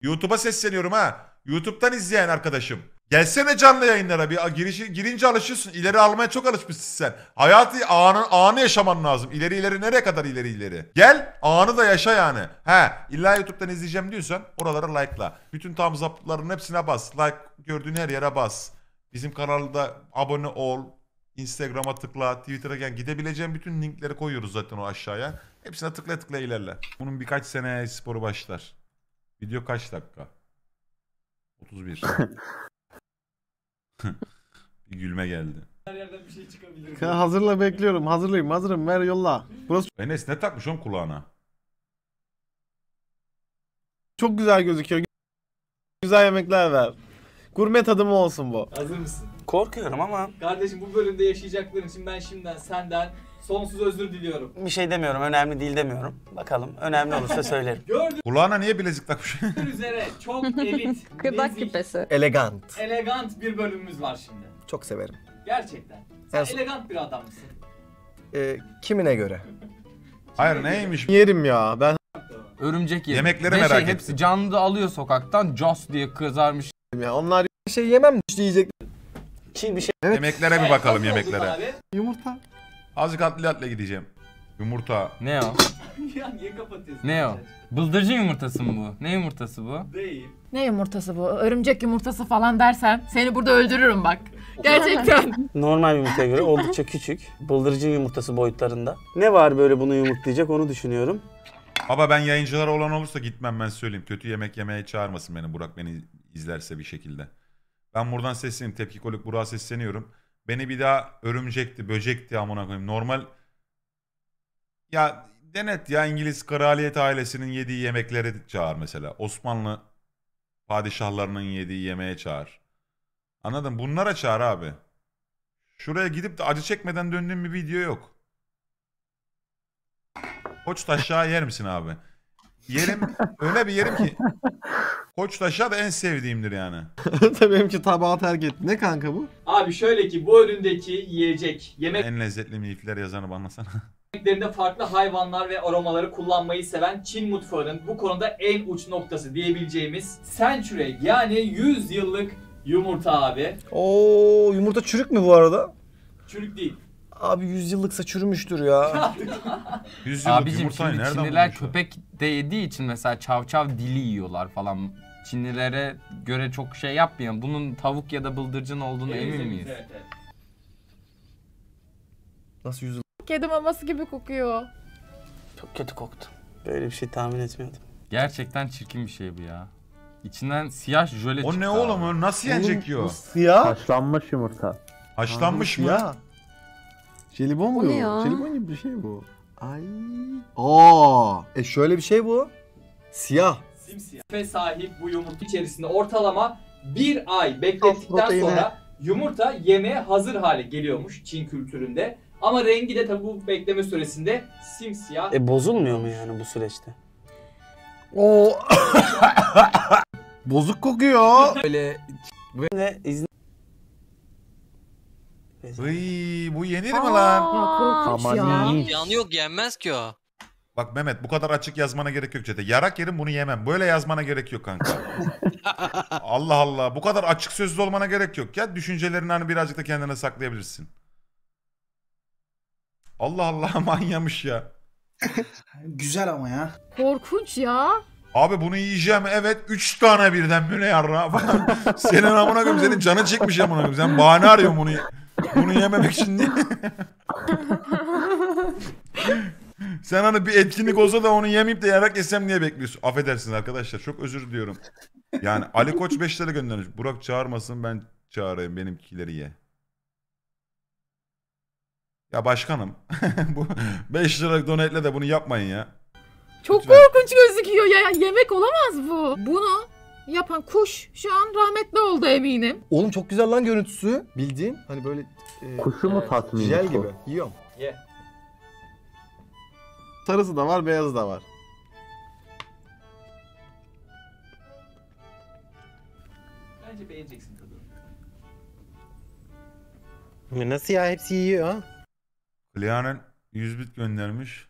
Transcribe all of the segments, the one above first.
YouTube'a sesleniyorum ha. YouTube'dan izleyen arkadaşım. Gelsene canlı yayınlara bir girişi, girince alışıyorsun. İleri almaya çok alışmışsın sen. Hayatı anı, anı yaşaman lazım. İleri ileri nereye kadar ileri ileri? Gel anı da yaşa yani. He illa YouTube'dan izleyeceğim diyorsan oraları like'la. Bütün tam zaptların hepsine bas. Like gördüğün her yere bas. Bizim kanalda abone ol. Instagram'a tıkla, Twitter'a gel. Gidebileceğin bütün linkleri koyuyoruz zaten o aşağıya. Hepsine tıkla tıkla ilerle. Bunun birkaç sene sporu başlar. Video kaç dakika? 31. bir gülme geldi. Her yerden bir şey çıkabilir. Ka- Hazırla bekliyorum. Hazırlayayım. Hazırım. Ver yolla. Burası Enes ne takmış oğlum kulağına? çok güzel gözüküyor. Güzel yemekler ver. Gurme tadımı olsun bu. Hazır mısın? Korkuyorum ama Kardeşim bu bölümde yaşayacakların için ben şimdiden senden sonsuz özür diliyorum. bir şey demiyorum. Önemli değil demiyorum. Bakalım önemli olursa söylerim. Gördüğünüz Kulağına niye bilezik takmış? üzere çok elit, Kırdak nezih, küpesi. Elegant. elegant bir bölümümüz var şimdi. Çok severim. Gerçekten. Sen Evet. elegant bir adam mısın? Ee, kimine göre? Hayır neymiş? Yerim ya. Ben Örümcek yedi. Yemekleri Ve merak şey, ettim. hepsi canlı alıyor sokaktan. Jos diye kızarmış. ya. Onlar Bir şey yemem işte yiyecek. Çiğ bir şey Yemeklere bir Evet, bakalım nasıl oldun yemeklere. Abi? yumurta. Azıcık atlı atla gideceğim. Yumurta. Ne o? ya niye kapatıyorsun? Ne o? Bıldırcın yumurtası mı bu? Ne yumurtası bu? Değil. Ne yumurtası bu? Örümcek yumurtası falan dersen seni burada öldürürüm bak. Gerçekten. normal yumurtaya göre oldukça küçük. Bıldırcın yumurtası boyutlarında. Ne var böyle bunu yumurtlayacak onu düşünüyorum. Baba ben yayıncılar olan olursa gitmem ben söyleyeyim. Kötü yemek yemeye çağırmasın beni Burak beni izlerse bir şekilde. Ben buradan sesleneyim. Tepki kolik Burak'a sesleniyorum. Beni bir daha örümcekti, böcekti amına koyayım. Normal ya denet ya İngiliz kraliyet ailesinin yediği yemekleri çağır mesela. Osmanlı padişahlarının yediği yemeğe çağır. Anladın? Bunlara çağır abi. Şuraya gidip de acı çekmeden döndüğüm bir video yok. Koç taşağı yer misin abi? Yerim öyle bir yerim ki. Koç taşağı da en sevdiğimdir yani. Tabii benimki tabağı terk etti. Ne kanka bu? Abi şöyle ki bu önündeki yiyecek En lezzetli milfler yazanı bana sana. yemeklerinde farklı hayvanlar ve aromaları kullanmayı seven Çin mutfağının bu konuda en uç noktası diyebileceğimiz century yani 100 yıllık yumurta abi. Oo yumurta çürük mü bu arada? Çürük değil. Abi 100 yıllıksa çürümüştür ya. 100 yıllık Abicim yumurtayı şimdi nereden Çinliler bulmuşlar? köpek de yediği için mesela çavçav dili yiyorlar falan. Çinlilere göre çok şey yapmayalım. Bunun tavuk ya da bıldırcın olduğunu emin miyiz? Evet, evet. Nasıl 100 yıl? Kedi maması gibi kokuyor. Çok kötü koktu. Böyle bir şey tahmin etmiyordum. Gerçekten çirkin bir şey bu ya. İçinden siyah jöle çıktı. O ne abi. oğlum o nasıl yenecek ki o? Bu Siyah. Haşlanmış yumurta. Haşlanmış mı? Siyah. Jelibon mu O ne bu? ya? Jelibon gibi bir şey bu. Ay. Aa. E şöyle bir şey bu. Siyah. Simsiyah. Ve sahip bu yumurta içerisinde ortalama bir ay beklettikten Proteine. sonra yumurta yemeğe hazır hale geliyormuş Çin kültüründe. Ama rengi de tabi bu bekleme süresinde simsiyah. E bozulmuyor mu yani bu süreçte? Oo. Bozuk kokuyor. Böyle Ve izin... Iy, bu yenir mi lan? Aa, korkunç ya. Aman Yanı yok yenmez ki o. Bak Mehmet bu kadar açık yazmana gerek yok çete. Yarak yerim bunu yemem. Böyle yazmana gerek yok kanka. Allah Allah. Bu kadar açık sözlü olmana gerek yok ya. Düşüncelerini hani birazcık da kendine saklayabilirsin. Allah Allah manyamış ya. Güzel ama ya. Korkunç ya. Abi bunu yiyeceğim evet 3 tane birden böyle yarra falan. senin amına koyayım senin canın çekmiş amına koyayım. Sen bahane arıyorsun bunu. Bunu yememek için değil. Sen hani bir etkinlik olsa da onu yemeyip de yarak yesem niye bekliyorsun? Affedersiniz arkadaşlar çok özür diliyorum. Yani Ali Koç 5 lira göndermiş. Burak çağırmasın ben çağırayım benimkileri ye. Ya başkanım bu 5 lira donetle de bunu yapmayın ya. Çok Lütfen. korkunç gözüküyor ya. Yemek olamaz bu. Bunu yapan kuş şu an rahmetli oldu eminim. Oğlum çok güzel lan görüntüsü. Bildiğin hani böyle e, Kuşu mu tatmin jel gibi. Yiyorum. Ye. Sarısı da var, beyazı da var. Bence beğeneceksin tadını. Nasıl ya? Hepsi yiyor ha? Kliyan'ın 100 bit göndermiş.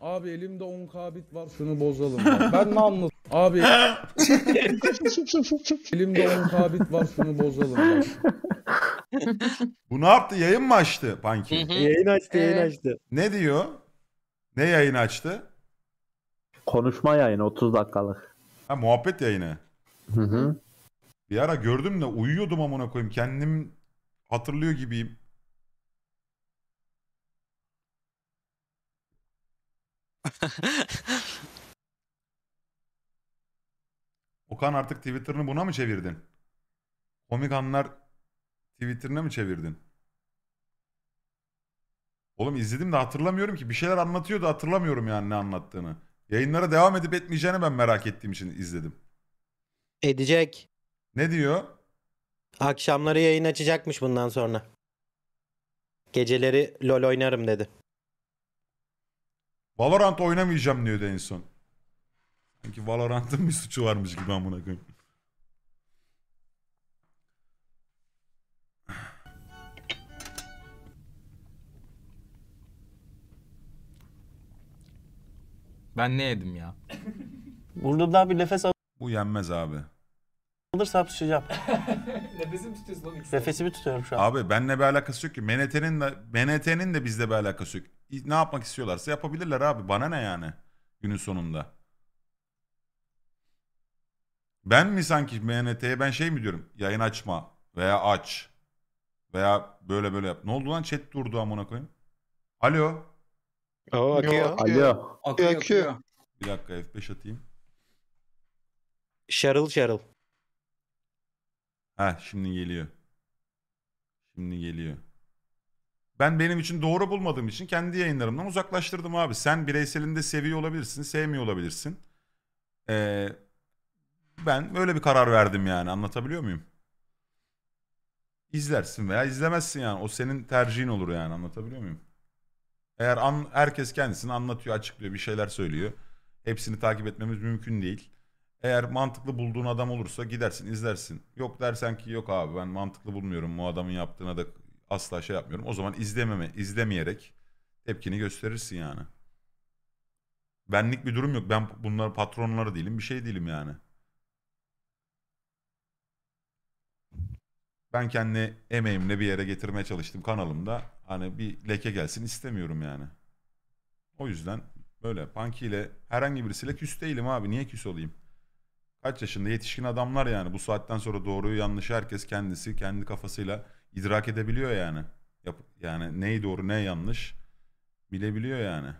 Abi elimde 10 kabit var şunu bozalım. Ben ne anladım? Abi elimde 10 kabit var şunu bozalım. Bu ne yaptı? Yayın mı açtı Panki? Yayın açtı yayın Evet. açtı. Ne diyor? Ne yayın açtı? Konuşma yayını 30 dakikalık. Ha muhabbet yayını. Hı hı. Bir ara gördüm de uyuyordum amına koyayım. Kendim hatırlıyor gibiyim. Okan artık Twitter'ını buna mı çevirdin? Komik anlar Twitter'ına mı çevirdin? Oğlum izledim de hatırlamıyorum ki. Bir şeyler anlatıyordu hatırlamıyorum yani ne anlattığını. Yayınlara devam edip etmeyeceğini ben merak ettiğim için izledim. Edecek. Ne diyor? Akşamları yayın açacakmış bundan sonra. Geceleri LoL oynarım dedi. Valorant oynamayacağım diyordu en son. Sanki Valorant'ın bir suçu varmış gibi amına koyayım. Ben ne yedim ya? Burada daha bir nefes Bu yenmez abi. alırsam sıçacağım. Nefesimi tutuyorsun oğlum. ikisi. Nefesimi tutuyorum şu an. Abi benle bir alakası yok ki. MNT'nin de MNT'nin de bizle bir alakası yok. Ne yapmak istiyorlarsa yapabilirler abi. Bana ne yani günün sonunda. Ben mi sanki MNT'ye ben şey mi diyorum? Yayın açma veya aç veya böyle böyle yap. Ne oldu lan chat durdu amına koyayım. Alo. Oo akıyor. Alo. Akıyor akıyor. Bir dakika F5 atayım. Şarıl şarıl. Ha şimdi geliyor. Şimdi geliyor. Ben benim için doğru bulmadığım için kendi yayınlarımdan uzaklaştırdım abi. Sen bireyselinde seviyor olabilirsin, sevmiyor olabilirsin. Ee, ben böyle bir karar verdim yani. Anlatabiliyor muyum? İzlersin veya izlemezsin yani. O senin tercihin olur yani. Anlatabiliyor muyum? Eğer an, herkes kendisini anlatıyor, açıklıyor, bir şeyler söylüyor. Hepsini takip etmemiz mümkün değil. Eğer mantıklı bulduğun adam olursa gidersin izlersin. Yok dersen ki yok abi ben mantıklı bulmuyorum. Bu adamın yaptığına da asla şey yapmıyorum. O zaman izlememe, izlemeyerek tepkini gösterirsin yani. Benlik bir durum yok. Ben bunlar patronları değilim. Bir şey değilim yani. Ben kendi emeğimle bir yere getirmeye çalıştım kanalımda. Hani bir leke gelsin istemiyorum yani. O yüzden böyle Punky ile herhangi birisiyle küs değilim abi. Niye küs olayım? Kaç yaşında yetişkin adamlar yani. Bu saatten sonra doğruyu yanlışı herkes kendisi kendi kafasıyla idrak edebiliyor yani. Yap, yani neyi doğru ne yanlış bilebiliyor yani.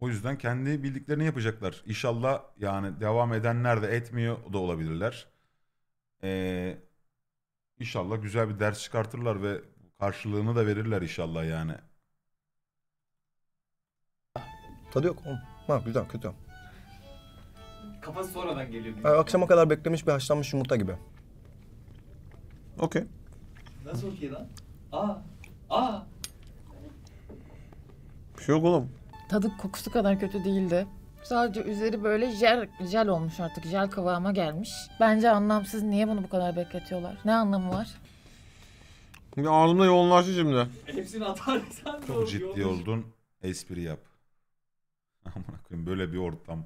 O yüzden kendi bildiklerini yapacaklar. İnşallah yani devam edenler de etmiyor da olabilirler. Ee, inşallah güzel bir ders çıkartırlar ve karşılığını da verirler inşallah yani. Tadı yok. Ha güzel kötü. Kafası sonradan geliyor. Yani akşama kadar beklemiş bir haşlanmış yumurta gibi. Okey. Nasıl okey lan? Aa. Aa. Bir şey yok oğlum. Tadı kokusu kadar kötü değildi. Sadece üzeri böyle jel, jel olmuş artık. Jel kıvama gelmiş. Bence anlamsız. Niye bunu bu kadar bekletiyorlar? Ne anlamı var? Ya ağzımda yoğunlaştı şimdi. Hepsini atarsan Çok ciddi oldun. Espri yap. Amına koyayım böyle bir ortam.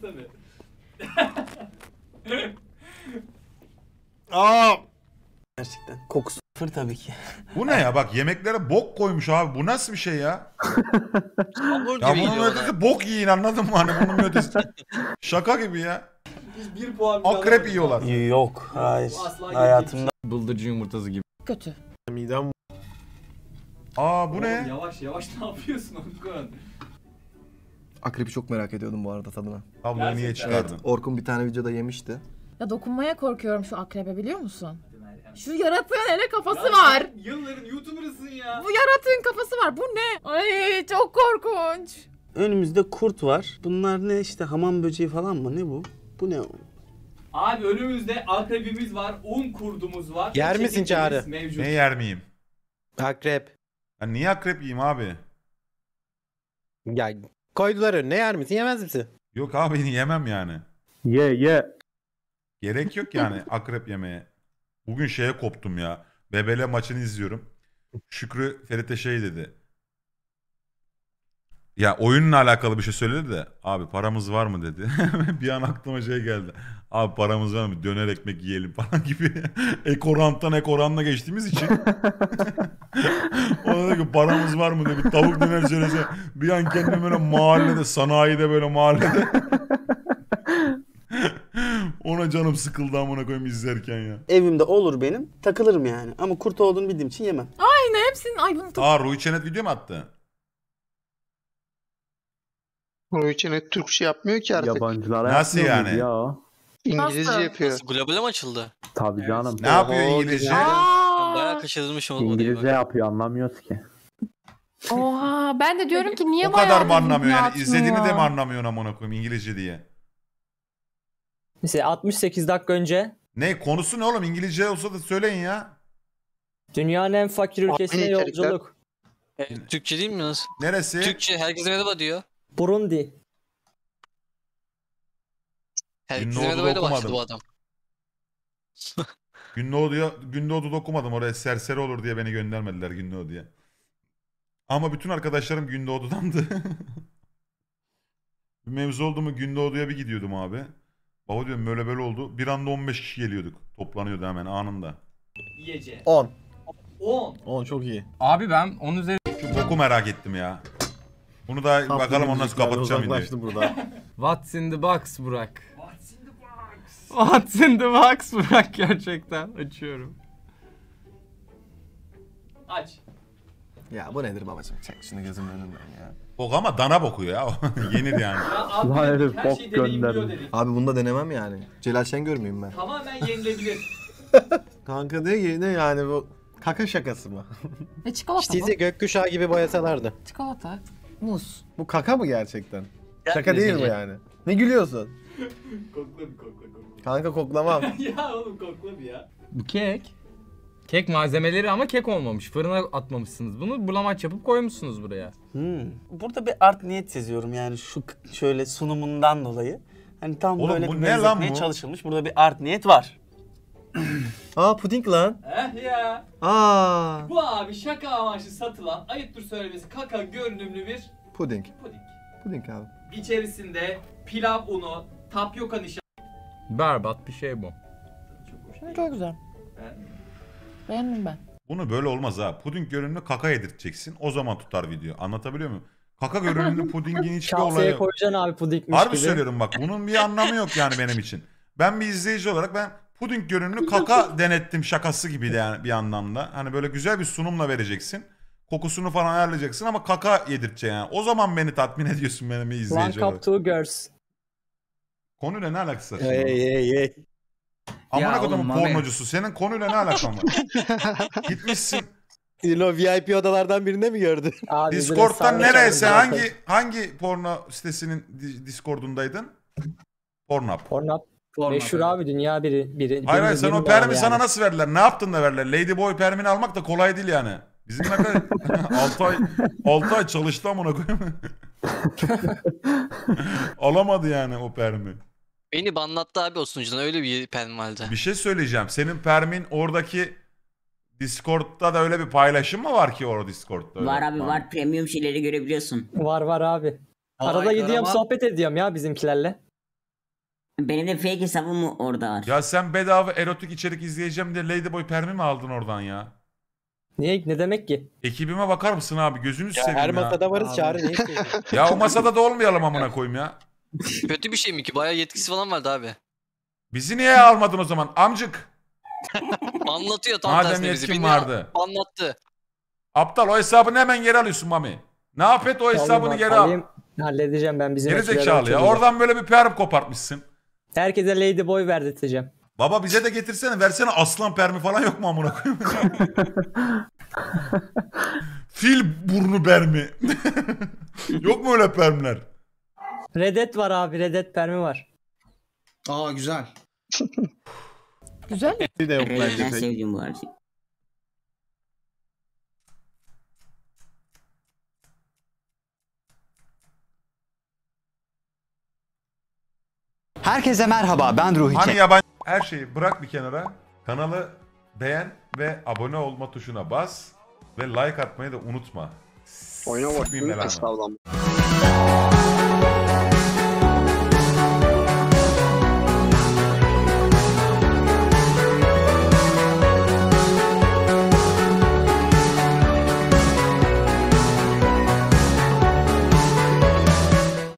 Tabii. Aa! Gerçekten. Kokusu sıfır tabii ki. Bu ne ya bak yemeklere bok koymuş abi. Bu nasıl bir şey ya? ya bunun ötesi bok yiyin anladın mı? Hani bunun ötesi. Şaka gibi ya. Biz bir puan bile Akrep alamadık. yiyorlar. Yok. Hayır. Bu asla Hayatımda Bıldırcın yumurtası gibi. Kötü. Midem Aa bu Oğlum ne? Yavaş yavaş ne yapıyorsun Orkun? Akrepi çok merak ediyordum bu arada tadına. Tabloyu niye Gerçekten. çıkardın? Orkun bir tane videoda yemişti. Ya dokunmaya korkuyorum şu akrebe biliyor musun? Şu yaratığın hele kafası Ya var. Yılların YouTuber'ısın ya. Bu yaratığın kafası var. Bu ne? Ay çok korkunç. önümüzde kurt var. Bunlar ne işte hamam böceği falan mı? Ne bu? Bu ne? Abi önümüzde akrebimiz var, un kurdumuz var. Yer misin Çağrı? Mevcut. Ne yer miyim? Akrep. Ben niye akrep yiyeyim abi? Ya koydular önüne yer misin yemez misin? Yok abi yemem yani. Ye ye. Gerek yok yani akrep yemeye. Bugün şeye koptum ya. BBL maçını izliyorum. Şükrü Ferit'e şey dedi. Ya oyunla alakalı bir şey söyledi de abi paramız var mı dedi. bir an aklıma şey geldi. Abi paramız var mı? Döner ekmek yiyelim falan gibi. Ekoranttan ekoranla geçtiğimiz için. o dedi ki paramız var mı dedi. Tavuk döner söylese. Bir an kendimi böyle mahallede sanayide böyle mahallede. Ona canım sıkıldı amına koyayım izlerken ya. Evimde olur benim takılırım yani. Ama kurt olduğunu bildiğim için yemem. Aynen hepsinin ay bunu Aa Ruhi Çenet video mu attı? Ruhi Çenet Türkçe yapmıyor ki artık. Yabancılara Nasıl yapmıyor yani? Ya. o? İngilizce Nasıl? yapıyor. Globale mi açıldı? Tabii canım. Ne yapıyor İngilizce? Aa! Bayağı kaçırılmış oldu. İngilizce yapıyor anlamıyoruz ki. Oha ben de diyorum ki niye O kadar mı anlamıyor yani? İzlediğini de mi atmıyor? anlamıyorsun amına koyayım İngilizce diye? Mesela 68 dakika önce Ne konusu ne oğlum İngilizce olsa da söyleyin ya. dünyanın en fakir ülkesine içerikler. yolculuk. E, Türkçe değil mi nasıl? Neresi? Türkçe herkese merhaba diyor. Burundi. Herkese Gündoğdu'da merhaba ile başladı okumadım. bu adam. Gündoğdu'ya Gündoğdu'da okumadım oraya serseri olur diye beni göndermediler Gündoğdu'ya. Ama bütün arkadaşlarım Gündoğdu'dandı. bir mevzu oldu mu Gündoğdu'ya bir gidiyordum abi. Baba diyorum böyle böyle oldu. Bir anda 15 kişi geliyorduk. Toplanıyordu hemen anında. Yiyece. 10. 10. 10 çok iyi. Abi ben onun üzerine Şu boku merak ettim ya. Bunu da bakalım ondan sonra kapatacağım. Uzaklaştı burada. What's in the box Burak? What's in the box? What's in the box Burak gerçekten açıyorum. Aç. Ya bu nedir babacım? Çek şunu gözümün önünden ya. Bok ama dana boku ya. Yenir yani. Ya abi Lan dedik, herif her bok göndermiş. dedik. Abi bunu da denemem yani. Celal Şengör müyüm ben? Tamamen yenilebilir. Kanka ne, ne yani bu kaka şakası mı? E çikolata İşte bize gökkuşağı gibi boyasalardı. Çikolata. Muz. Bu kaka mı gerçekten? Şaka Yapma değil mi yani? Ne gülüyorsun? kokla bir kokla kokla. Kanka koklamam. ya oğlum kokla bir ya. Bu kek. Kek malzemeleri ama kek olmamış. Fırına atmamışsınız bunu. Bulamaç yapıp koymuşsunuz buraya. Hmm. Burada bir art niyet seziyorum yani şu şöyle sunumundan dolayı. Hani tam Oğlum böyle bu bir ne lan bu? çalışılmış. Burada bir art niyet var. Aa puding lan. Eh ya. Aa. Bu abi şaka amaçlı satılan ayıptır söylemesi kaka görünümlü bir Puding. puding. Puding abi. İçerisinde pilav unu, tapyoka nişastası. Berbat bir şey bu. Çok hoş. Çok güzel. Ben- Beğendim ben. Bunu böyle olmaz ha. Puding görünümlü kaka yedirteceksin. O zaman tutar video. Anlatabiliyor muyum? Kaka görünümlü pudingin hiçbir olayı Kaseye yok. koyacaksın abi pudingmiş Harbi gibi. söylüyorum bak. Bunun bir anlamı yok yani benim için. Ben bir izleyici olarak ben puding görünümlü kaka denettim şakası gibi de yani bir yandan da. Hani böyle güzel bir sunumla vereceksin. Kokusunu falan ayarlayacaksın ama kaka yedirteceksin yani. O zaman beni tatmin ediyorsun benim bir One izleyici cup olarak. two girls. Konuyla ne alakası var? Hey şimdi? hey hey. Amına kodumun Mami. pornocusu. Senin konuyla ne alakan var? Gitmişsin Sizin o VIP odalardan birinde mi gördün? Abi Discord'dan zaten. hangi hangi porno sitesinin di- Discord'undaydın? Pornhub. Pornhub. Forma Meşhur böyle. abi dünya biri. biri Hayır hayır sen o permi yani. sana nasıl verdiler? Ne yaptın da verdiler? Ladyboy permini almak da kolay değil yani. Bizim ne kadar 6 ay 6 ay çalıştı amına koyayım. Alamadı yani o permi. Beni banlattı abi o sunucudan öyle bir pen vardı. Bir şey söyleyeceğim. Senin permin oradaki Discord'da da öyle bir paylaşım mı var ki orada Discord'da? öyle? Var abi var premium şeyleri görebiliyorsun. Var var abi. Arada Ay, gidiyorum Karaman. sohbet ediyorum ya bizimkilerle. Benim de fake hesabım orada var. Ya sen bedava erotik içerik izleyeceğim diye Ladyboy permi mi aldın oradan ya? Niye ne demek ki? Ekibime bakar mısın abi? Gözünü Ya seveyim her ya. masada varız çağrı ne istiyorsun? Ya o masada da olmayalım amına koyayım ya. Kötü bir şey mi ki? Bayağı yetkisi falan vardı abi. Bizi niye almadın o zaman? Amcık. Anlatıyor tam Madem tersine bizi. yetkin Beni vardı. Anlattı. Aptal o hesabını hemen geri alıyorsun Mami. Ne yap et o hesabını Alayım, geri al. alayım. Halledeceğim ben bizim Geri ekiplerden zekalı ya. Oradan böyle bir perm kopartmışsın. Herkese Ladyboy verdirteceğim. Baba bize de getirsene. Versene aslan permi falan yok mu amına koyayım? Fil burnu permi. yok mu öyle permler? Redet var abi Redet permi var. Aa güzel. Güzel mi? Bir de yok bence ben pek. sevdiğim bu arada. Herkese merhaba ben Ruhi Hani yabancı her şeyi bırak bir kenara. Kanalı beğen ve abone olma tuşuna bas ve like atmayı da unutma. Oyuna bak. Sikmeyeyim belanı. Estağfurullah.